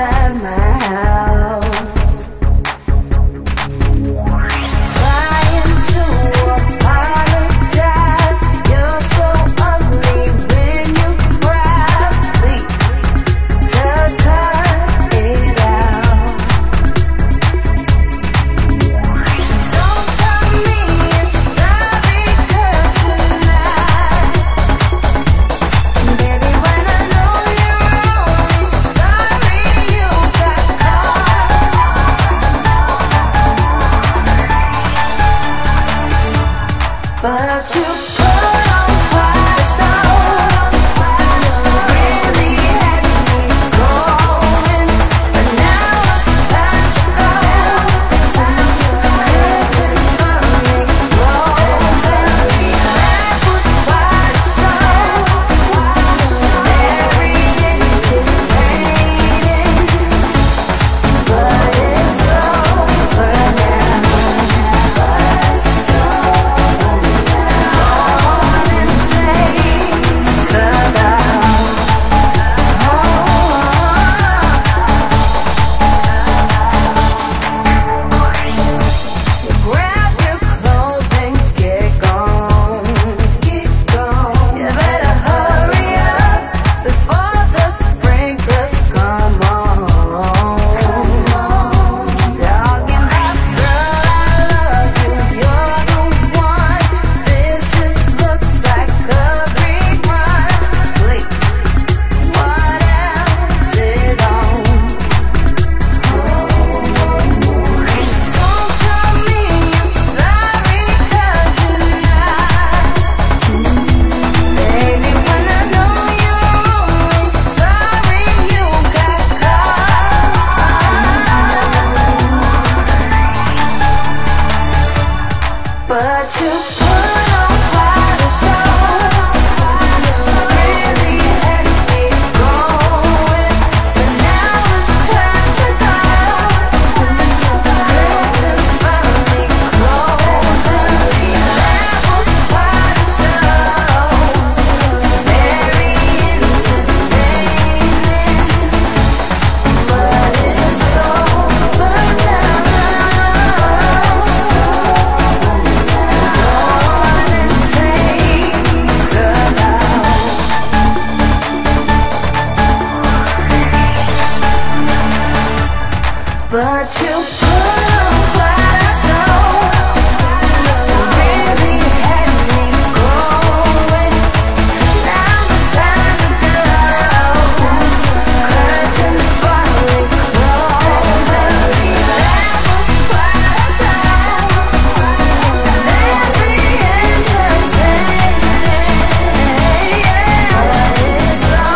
inside my house But you but you But you put